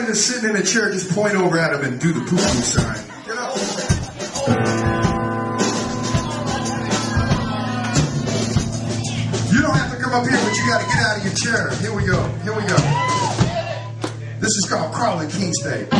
Everybody that's sitting in a chair, just point over at him and do the poo poo sign. Get up. You don't have to come up here, but you got to get out of your chair. Here we go. Here we go. This is called Crawling King Snake.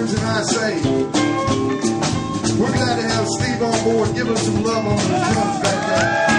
Burns and I say, we're glad to have Steve on board. Give him some love on the drums back there.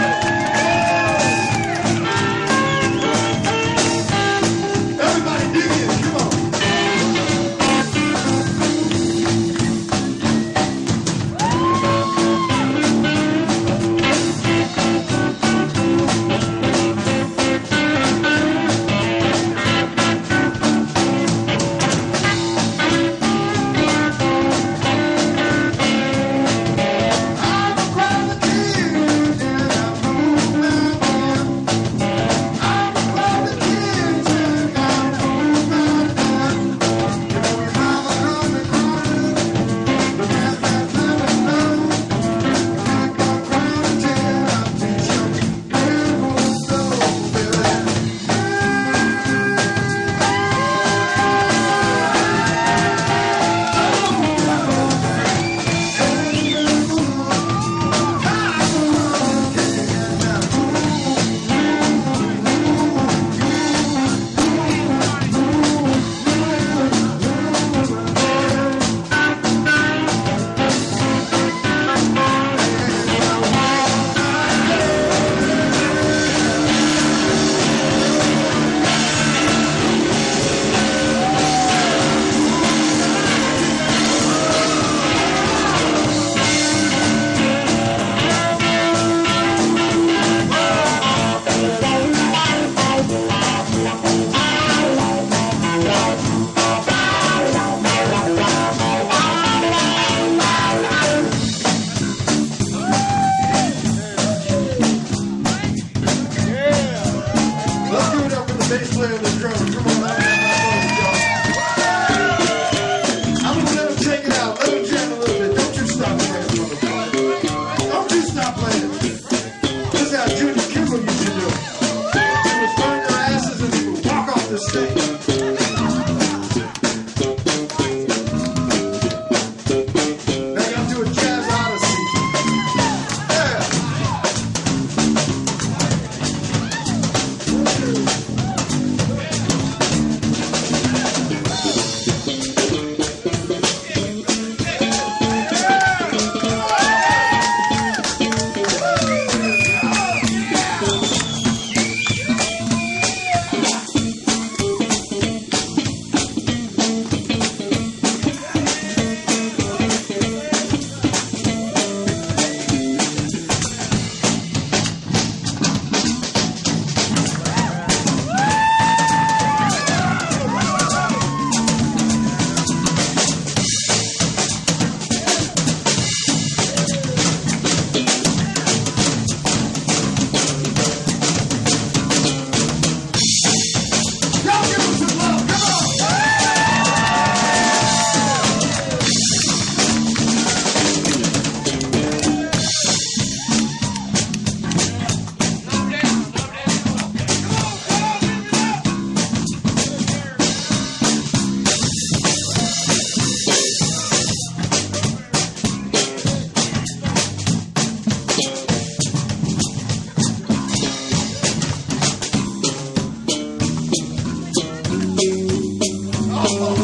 Oh.